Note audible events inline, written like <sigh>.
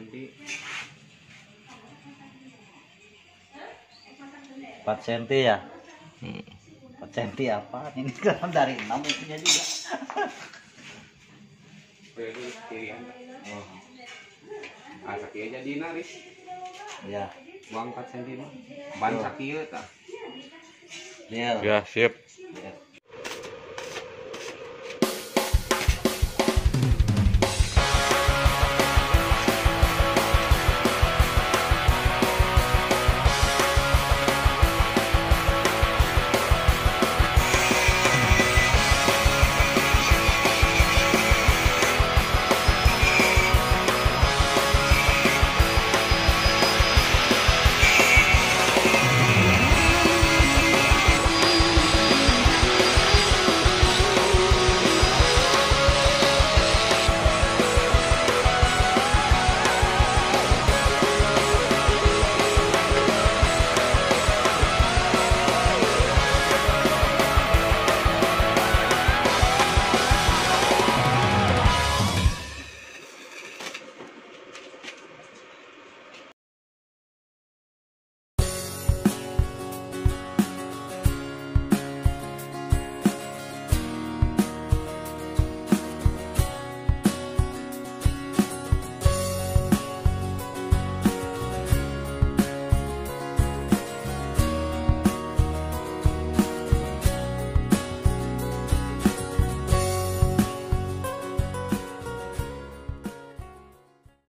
ganti 4 cm ya? Hmm. 4 cm apa? Ini <laughs> kan dari 6 intinya juga. Oh. ah, sakia jadi naris. Ya. Uang 4 cm mah. Ban sakia ah. iya. ya siap, siap.